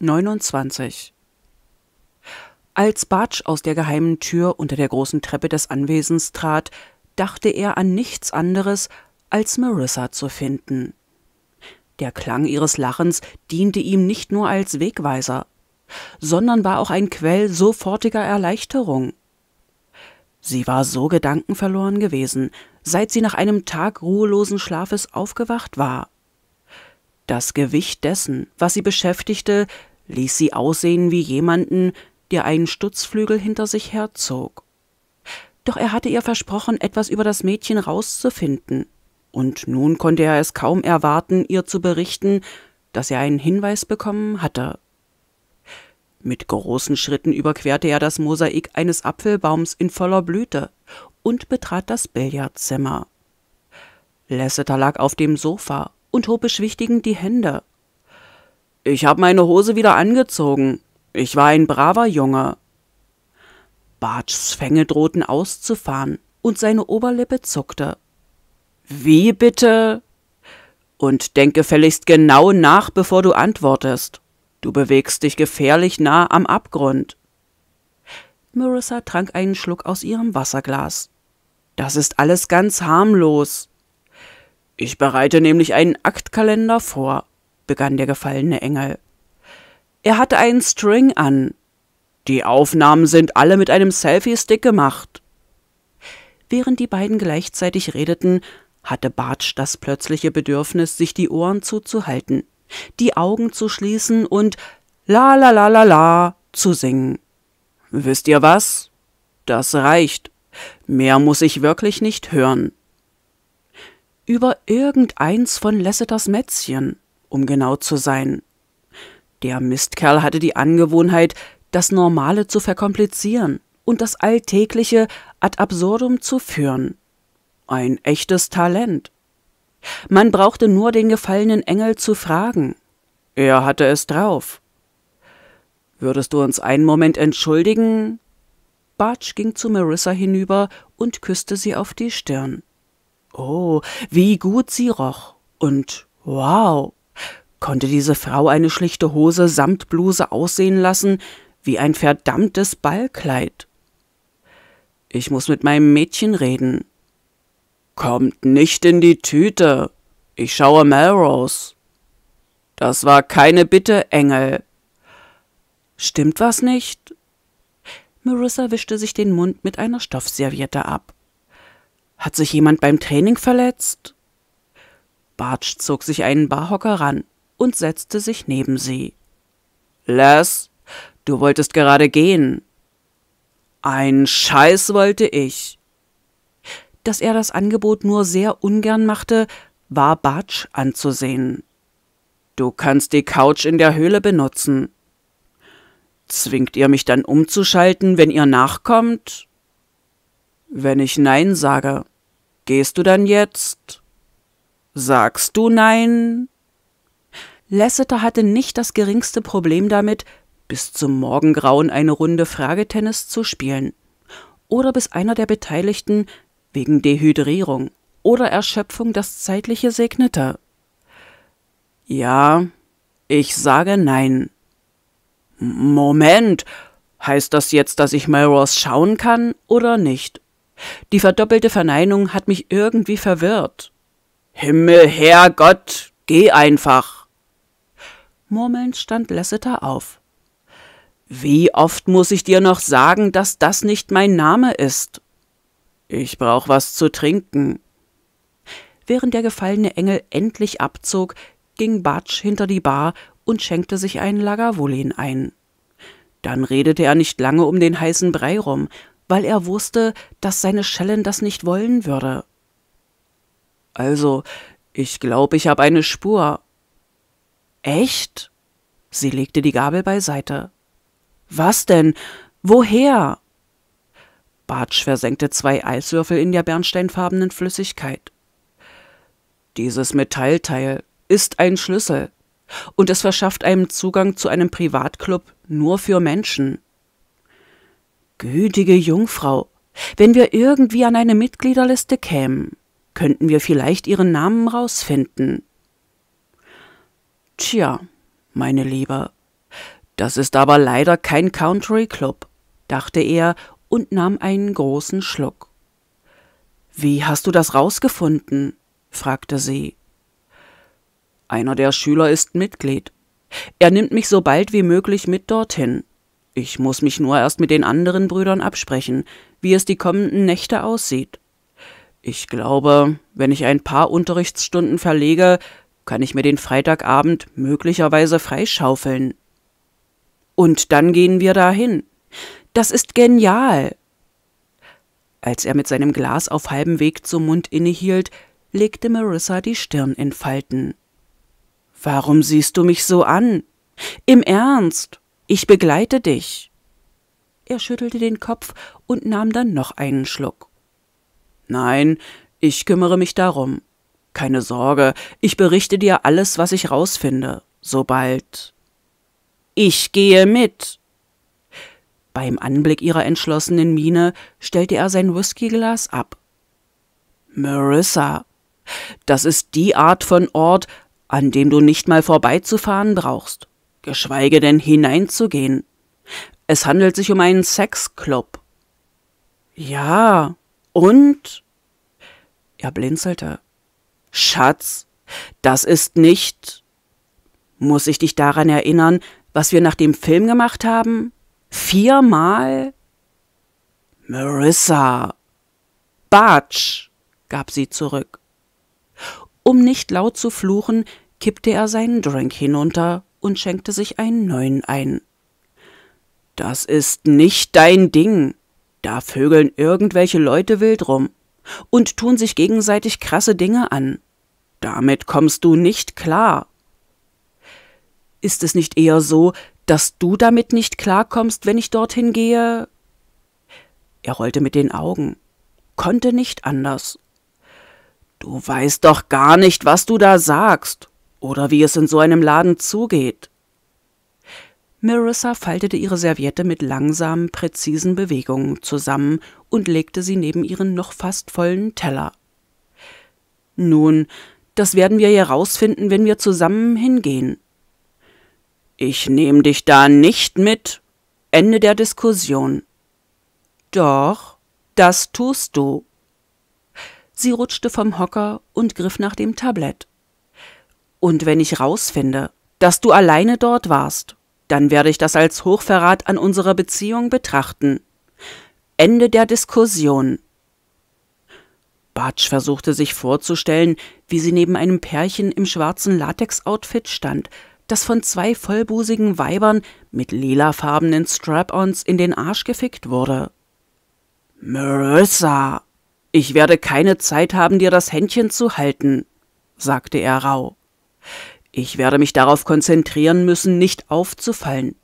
29 Als Bartsch aus der geheimen Tür unter der großen Treppe des Anwesens trat, dachte er an nichts anderes, als Marissa zu finden. Der Klang ihres Lachens diente ihm nicht nur als Wegweiser, sondern war auch ein Quell sofortiger Erleichterung. Sie war so gedankenverloren gewesen, seit sie nach einem Tag ruhelosen Schlafes aufgewacht war. Das Gewicht dessen, was sie beschäftigte, ließ sie aussehen wie jemanden, der einen Stutzflügel hinter sich herzog. Doch er hatte ihr versprochen, etwas über das Mädchen rauszufinden, und nun konnte er es kaum erwarten, ihr zu berichten, dass er einen Hinweis bekommen hatte. Mit großen Schritten überquerte er das Mosaik eines Apfelbaums in voller Blüte und betrat das Billardzimmer. Lasseter lag auf dem Sofa und hob beschwichtigend die Hände. Ich habe meine Hose wieder angezogen. Ich war ein braver Junge. Bartschs Fänge drohten auszufahren, und seine Oberlippe zuckte. Wie bitte? Und denk gefälligst genau nach, bevor du antwortest. Du bewegst dich gefährlich nah am Abgrund. Marissa trank einen Schluck aus ihrem Wasserglas. Das ist alles ganz harmlos. Ich bereite nämlich einen Aktkalender vor, begann der gefallene Engel. Er hatte einen String an, die Aufnahmen sind alle mit einem Selfie-Stick gemacht. Während die beiden gleichzeitig redeten, hatte Bartsch das plötzliche Bedürfnis, sich die Ohren zuzuhalten, die Augen zu schließen und la la la la la zu singen. Wisst ihr was? Das reicht. Mehr muss ich wirklich nicht hören. Über irgendeins von Lasseters Mätzchen, um genau zu sein. Der Mistkerl hatte die Angewohnheit, das Normale zu verkomplizieren und das Alltägliche ad absurdum zu führen. Ein echtes Talent. Man brauchte nur den gefallenen Engel zu fragen. Er hatte es drauf. Würdest du uns einen Moment entschuldigen? Bartsch ging zu Marissa hinüber und küsste sie auf die Stirn. Oh, wie gut sie roch. Und wow, konnte diese Frau eine schlichte Hose samt Bluse aussehen lassen, wie ein verdammtes Ballkleid. Ich muss mit meinem Mädchen reden. Kommt nicht in die Tüte. Ich schaue Melrose. Das war keine Bitte, Engel. Stimmt was nicht? Marissa wischte sich den Mund mit einer Stoffserviette ab. Hat sich jemand beim Training verletzt? Bartsch zog sich einen Barhocker ran und setzte sich neben sie. Les, Du wolltest gerade gehen. Ein Scheiß wollte ich. Dass er das Angebot nur sehr ungern machte, war Bartsch anzusehen. Du kannst die Couch in der Höhle benutzen. Zwingt ihr mich dann umzuschalten, wenn ihr nachkommt? Wenn ich Nein sage, gehst du dann jetzt? Sagst du Nein? Lasseter hatte nicht das geringste Problem damit, bis zum Morgengrauen eine Runde Fragetennis zu spielen oder bis einer der Beteiligten wegen Dehydrierung oder Erschöpfung das Zeitliche segnete. Ja, ich sage nein. Moment, heißt das jetzt, dass ich Melrose schauen kann oder nicht? Die verdoppelte Verneinung hat mich irgendwie verwirrt. Himmel, Herrgott, geh einfach. Murmelnd stand Lasseter auf. Wie oft muss ich dir noch sagen, dass das nicht mein Name ist? Ich brauch was zu trinken. Während der gefallene Engel endlich abzog, ging Batsch hinter die Bar und schenkte sich einen Lagavulin ein. Dann redete er nicht lange um den heißen Brei rum, weil er wusste, dass seine Schellen das nicht wollen würde. Also, ich glaube, ich habe eine Spur. Echt? Sie legte die Gabel beiseite. Was denn? Woher? Bartsch versenkte zwei Eiswürfel in der bernsteinfarbenen Flüssigkeit. Dieses Metallteil ist ein Schlüssel und es verschafft einem Zugang zu einem Privatclub nur für Menschen. Gütige Jungfrau, wenn wir irgendwie an eine Mitgliederliste kämen, könnten wir vielleicht ihren Namen rausfinden. Tja, meine Liebe, Das ist aber leider kein Country Club, dachte er und nahm einen großen Schluck. Wie hast du das rausgefunden? fragte sie. Einer der Schüler ist Mitglied. Er nimmt mich so bald wie möglich mit dorthin. Ich muss mich nur erst mit den anderen Brüdern absprechen, wie es die kommenden Nächte aussieht. Ich glaube, wenn ich ein paar Unterrichtsstunden verlege, kann ich mir den Freitagabend möglicherweise freischaufeln. Und dann gehen wir dahin. Das ist genial. Als er mit seinem Glas auf halbem Weg zum Mund innehielt, legte Marissa die Stirn in Falten. Warum siehst du mich so an? Im Ernst, ich begleite dich. Er schüttelte den Kopf und nahm dann noch einen Schluck. Nein, ich kümmere mich darum. Keine Sorge, ich berichte dir alles, was ich rausfinde, sobald. Ich gehe mit. Beim Anblick ihrer entschlossenen Miene stellte er sein Whiskyglas ab. Marissa, das ist die Art von Ort, an dem du nicht mal vorbeizufahren brauchst, geschweige denn hineinzugehen. Es handelt sich um einen Sexclub. Ja, und? Er blinzelte. Schatz, das ist nicht. Muss ich dich daran erinnern, was wir nach dem Film gemacht haben? Viermal? Marissa. Batsch, gab sie zurück. Um nicht laut zu fluchen, kippte er seinen Drink hinunter und schenkte sich einen neuen ein. Das ist nicht dein Ding. Da vögeln irgendwelche Leute wild rum und tun sich gegenseitig krasse Dinge an. Damit kommst du nicht klar. Ist es nicht eher so, dass du damit nicht klarkommst, wenn ich dorthin gehe? Er rollte mit den Augen, konnte nicht anders. Du weißt doch gar nicht, was du da sagst, oder wie es in so einem Laden zugeht. Marissa faltete ihre Serviette mit langsamen, präzisen Bewegungen zusammen und legte sie neben ihren noch fast vollen Teller. Nun, das werden wir herausfinden, wenn wir zusammen hingehen. Ich nehme dich da nicht mit. Ende der Diskussion. Doch, das tust du. Sie rutschte vom Hocker und griff nach dem Tablett. Und wenn ich rausfinde, dass du alleine dort warst dann werde ich das als Hochverrat an unserer Beziehung betrachten. Ende der Diskussion. Bartsch versuchte sich vorzustellen, wie sie neben einem Pärchen im schwarzen Latex-Outfit stand, das von zwei vollbusigen Weibern mit lilafarbenen Strap-ons in den Arsch gefickt wurde. Marissa, ich werde keine Zeit haben, dir das Händchen zu halten, sagte er rau. Ich werde mich darauf konzentrieren müssen, nicht aufzufallen,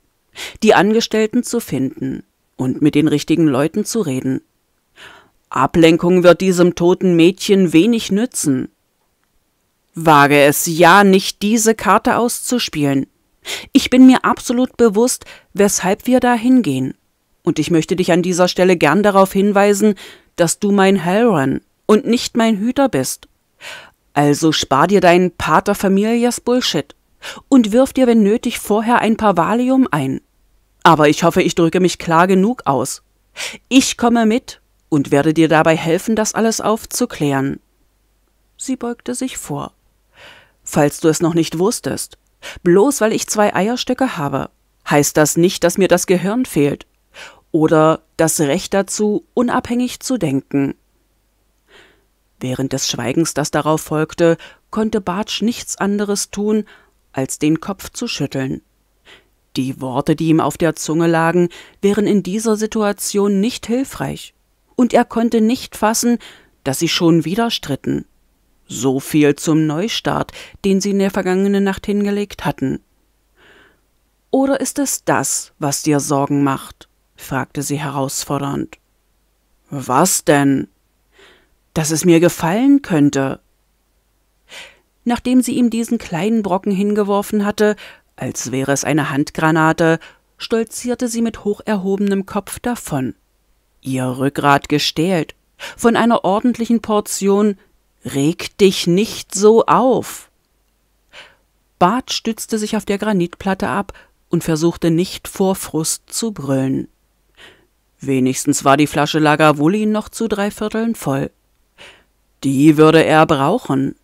die Angestellten zu finden und mit den richtigen Leuten zu reden. Ablenkung wird diesem toten Mädchen wenig nützen. Wage es ja nicht, diese Karte auszuspielen. Ich bin mir absolut bewusst, weshalb wir da hingehen. Und ich möchte dich an dieser Stelle gern darauf hinweisen, dass du mein Halloran und nicht mein Hüter bist. Also spar dir deinen Pater Familias Bullshit und wirf dir, wenn nötig, vorher ein paar Valium ein. Aber ich hoffe, ich drücke mich klar genug aus. Ich komme mit und werde dir dabei helfen, das alles aufzuklären. Sie beugte sich vor. Falls du es noch nicht wusstest, bloß weil ich zwei Eierstöcke habe, heißt das nicht, dass mir das Gehirn fehlt oder das Recht dazu, unabhängig zu denken. Während des Schweigens, das darauf folgte, konnte Bartsch nichts anderes tun, als den Kopf zu schütteln. Die Worte, die ihm auf der Zunge lagen, wären in dieser Situation nicht hilfreich, und er konnte nicht fassen, dass sie schon wieder stritten. So viel zum Neustart, den sie in der vergangenen Nacht hingelegt hatten. Oder ist es das, was dir Sorgen macht? fragte sie herausfordernd. Was denn? Dass es mir gefallen könnte. Nachdem sie ihm diesen kleinen Brocken hingeworfen hatte, als wäre es eine Handgranate, stolzierte sie mit hoch erhobenem Kopf davon. Ihr Rückgrat gestählt, von einer ordentlichen Portion Reg dich nicht so auf. Bart stützte sich auf der Granitplatte ab und versuchte nicht vor Frust zu brüllen. Wenigstens war die Flasche Lagavulin noch zu drei Vierteln voll. Die würde er brauchen.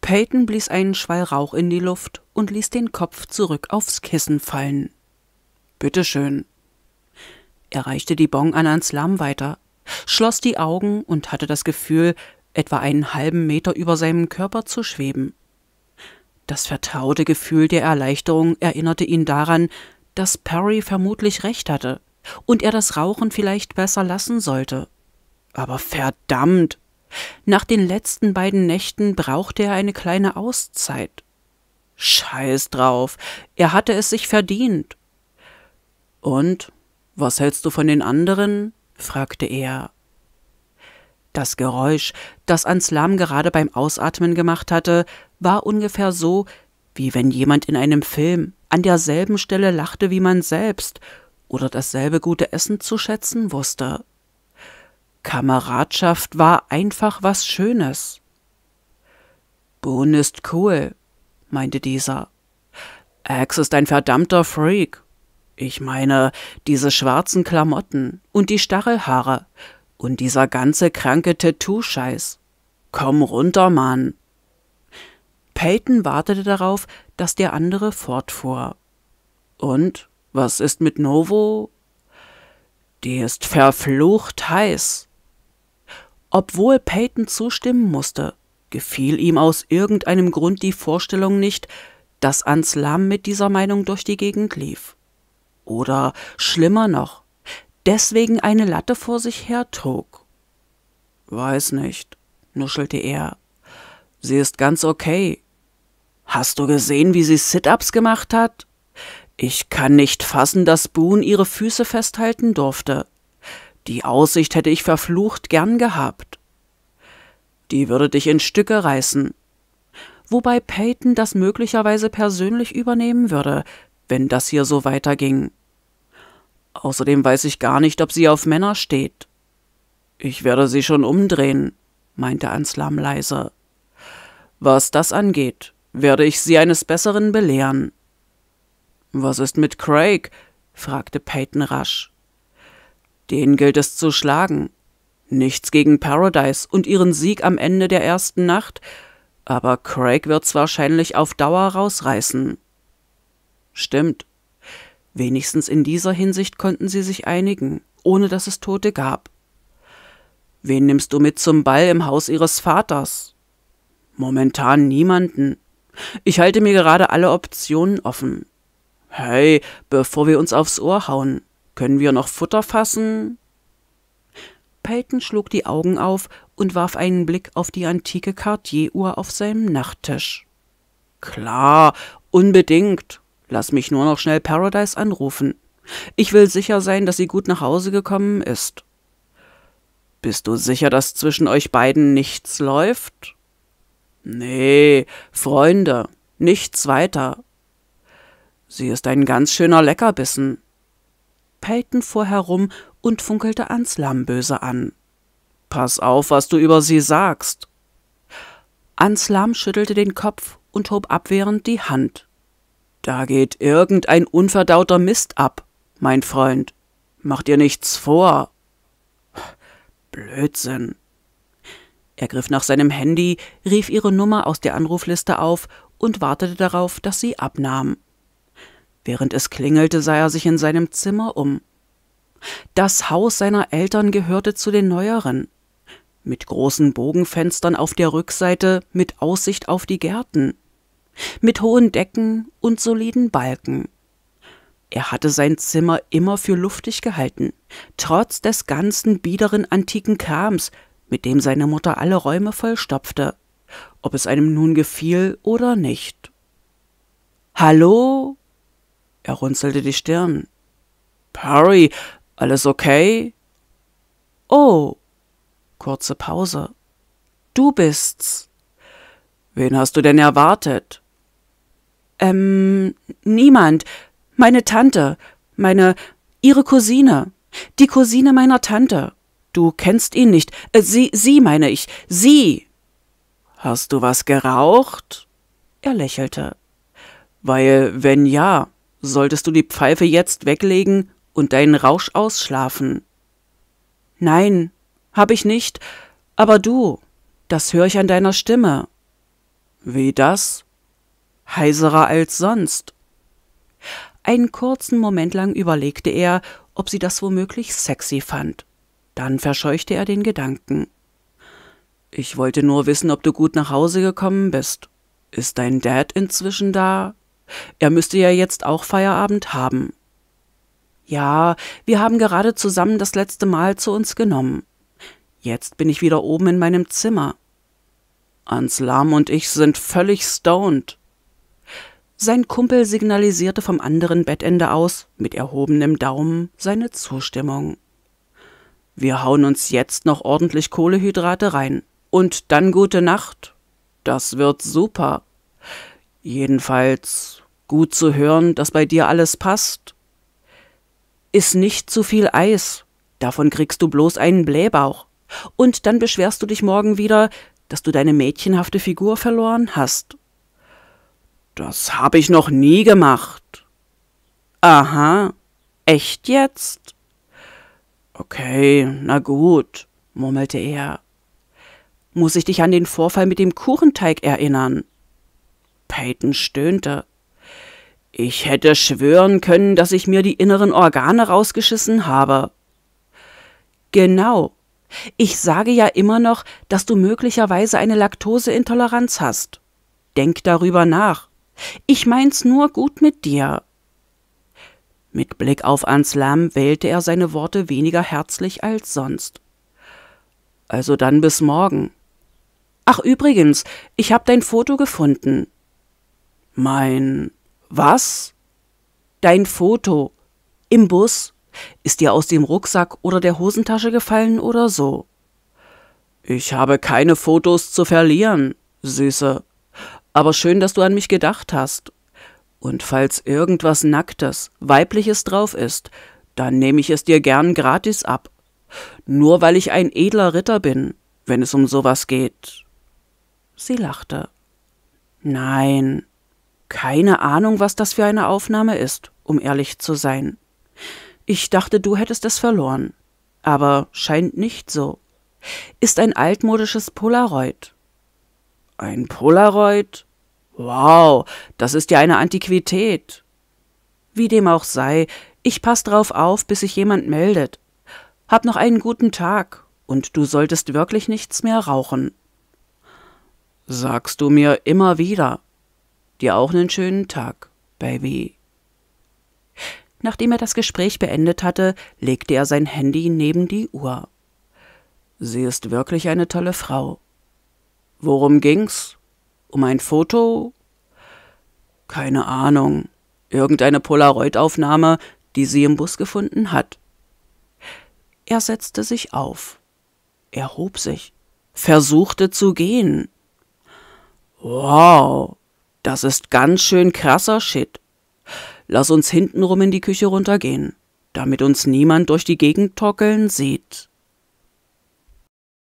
Peyton blies einen Schwall Rauch in die Luft und ließ den Kopf zurück aufs Kissen fallen. Bitteschön. Er reichte die Bon an ans Lamm weiter, schloss die Augen und hatte das Gefühl, etwa einen halben Meter über seinem Körper zu schweben. Das vertraute Gefühl der Erleichterung erinnerte ihn daran, dass Perry vermutlich recht hatte und er das Rauchen vielleicht besser lassen sollte. Aber verdammt! Nach den letzten beiden Nächten brauchte er eine kleine Auszeit. Scheiß drauf, er hatte es sich verdient. Und was hältst du von den anderen? fragte er. Das Geräusch, das Anslam gerade beim Ausatmen gemacht hatte, war ungefähr so, wie wenn jemand in einem Film an derselben Stelle lachte wie man selbst oder dasselbe gute Essen zu schätzen wusste. Kameradschaft war einfach was Schönes. Boone ist cool, meinte dieser. Axe ist ein verdammter Freak. Ich meine, diese schwarzen Klamotten und die Stachelhaare und dieser ganze kranke Tattoo-Scheiß. Komm runter, Mann. Peyton wartete darauf, dass der andere fortfuhr. Und was ist mit Novo? Die ist verflucht heiß. Obwohl Peyton zustimmen musste, gefiel ihm aus irgendeinem Grund die Vorstellung nicht, dass Anslam mit dieser Meinung durch die Gegend lief. Oder schlimmer noch, deswegen eine Latte vor sich her trug. Weiß nicht, nuschelte er. Sie ist ganz okay. Hast du gesehen, wie sie Sit-ups gemacht hat? Ich kann nicht fassen, dass Boone ihre Füße festhalten durfte. Die Aussicht hätte ich verflucht gern gehabt. Die würde dich in Stücke reißen. Wobei Peyton das möglicherweise persönlich übernehmen würde, wenn das hier so weiterging. Außerdem weiß ich gar nicht, ob sie auf Männer steht. Ich werde sie schon umdrehen, meinte Anslam leise. Was das angeht, werde ich sie eines Besseren belehren. Was ist mit Craig? fragte Peyton rasch. Den gilt es zu schlagen. Nichts gegen Paradise und ihren Sieg am Ende der ersten Nacht, aber Craig wird's wahrscheinlich auf Dauer rausreißen. Stimmt. Wenigstens in dieser Hinsicht konnten sie sich einigen, ohne dass es Tote gab. Wen nimmst du mit zum Ball im Haus ihres Vaters? Momentan niemanden. Ich halte mir gerade alle Optionen offen. Hey, bevor wir uns aufs Ohr hauen, können wir noch Futter fassen? Peyton schlug die Augen auf und warf einen Blick auf die antike Cartier-Uhr auf seinem Nachttisch. Klar, unbedingt. Lass mich nur noch schnell Paradise anrufen. Ich will sicher sein, dass sie gut nach Hause gekommen ist. Bist du sicher, dass zwischen euch beiden nichts läuft? Nee, Freunde, nichts weiter. Sie ist ein ganz schöner Leckerbissen. Peyton fuhr herum und funkelte Anslam böse an. Pass auf, was du über sie sagst. Anslam schüttelte den Kopf und hob abwehrend die Hand. Da geht irgendein unverdauter Mist ab, mein Freund. Mach dir nichts vor. Blödsinn. Er griff nach seinem Handy, rief ihre Nummer aus der Anrufliste auf und wartete darauf, dass sie abnahm. Während es klingelte, sah er sich in seinem Zimmer um. Das Haus seiner Eltern gehörte zu den neueren, mit großen Bogenfenstern auf der Rückseite mit Aussicht auf die Gärten, mit hohen Decken und soliden Balken. Er hatte sein Zimmer immer für luftig gehalten, trotz des ganzen biederen antiken Krams, mit dem seine Mutter alle Räume vollstopfte, ob es einem nun gefiel oder nicht. Hallo? Er runzelte die Stirn. Perry, alles okay? Oh. Kurze Pause. Du bist's. Wen hast du denn erwartet? Ähm, niemand. Meine Tante. Meine. ihre Cousine. Die Cousine meiner Tante. Du kennst ihn nicht. Äh, sie, sie meine ich. Sie. Hast du was geraucht? Er lächelte. Weil, wenn ja, solltest du die Pfeife jetzt weglegen und deinen Rausch ausschlafen. Nein, hab ich nicht, aber du, das höre ich an deiner Stimme. Wie das? Heiserer als sonst. Einen kurzen Moment lang überlegte er, ob sie das womöglich sexy fand. Dann verscheuchte er den Gedanken. Ich wollte nur wissen, ob du gut nach Hause gekommen bist. Ist dein Dad inzwischen da? Er müsste ja jetzt auch Feierabend haben. Ja, wir haben gerade zusammen das letzte Mal zu uns genommen. Jetzt bin ich wieder oben in meinem Zimmer. Anslam und ich sind völlig stoned. Sein Kumpel signalisierte vom anderen Bettende aus, mit erhobenem Daumen, seine Zustimmung. Wir hauen uns jetzt noch ordentlich Kohlehydrate rein. Und dann gute Nacht. Das wird super. Jedenfalls gut zu hören, dass bei dir alles passt. Iss nicht zu viel Eis. Davon kriegst du bloß einen Blähbauch. Und dann beschwerst du dich morgen wieder, dass du deine mädchenhafte Figur verloren hast. Das habe ich noch nie gemacht. Aha, echt jetzt? Okay, na gut, murmelte er. Muss ich dich an den Vorfall mit dem Kuchenteig erinnern? Peyton stöhnte. Ich hätte schwören können, dass ich mir die inneren Organe rausgeschissen habe. Genau. Ich sage ja immer noch, dass du möglicherweise eine Laktoseintoleranz hast. Denk darüber nach. Ich mein's nur gut mit dir. Mit Blick auf Anslam wählte er seine Worte weniger herzlich als sonst. Also dann bis morgen. Ach übrigens, ich hab dein Foto gefunden. Mein was? Dein Foto. Im Bus. Ist dir aus dem Rucksack oder der Hosentasche gefallen oder so? Ich habe keine Fotos zu verlieren, Süße, aber schön, dass du an mich gedacht hast. Und falls irgendwas Nacktes, Weibliches drauf ist, dann nehme ich es dir gern gratis ab. Nur weil ich ein edler Ritter bin, wenn es um sowas geht. Sie lachte. Nein, keine Ahnung, was das für eine Aufnahme ist, um ehrlich zu sein. Ich dachte, du hättest es verloren. Aber scheint nicht so. Ist ein altmodisches Polaroid. Ein Polaroid? Wow, das ist ja eine Antiquität. Wie dem auch sei, ich pass drauf auf, bis sich jemand meldet. Hab noch einen guten Tag und du solltest wirklich nichts mehr rauchen. Sagst du mir immer wieder. Dir auch einen schönen Tag, Baby. Nachdem er das Gespräch beendet hatte, legte er sein Handy neben die Uhr. Sie ist wirklich eine tolle Frau. Worum ging's? Um ein Foto? Keine Ahnung. Irgendeine Polaroid-Aufnahme, die sie im Bus gefunden hat. Er setzte sich auf, erhob sich, versuchte zu gehen. Wow, das ist ganz schön krasser Shit. Lass uns hintenrum in die Küche runtergehen, damit uns niemand durch die Gegend tockeln sieht.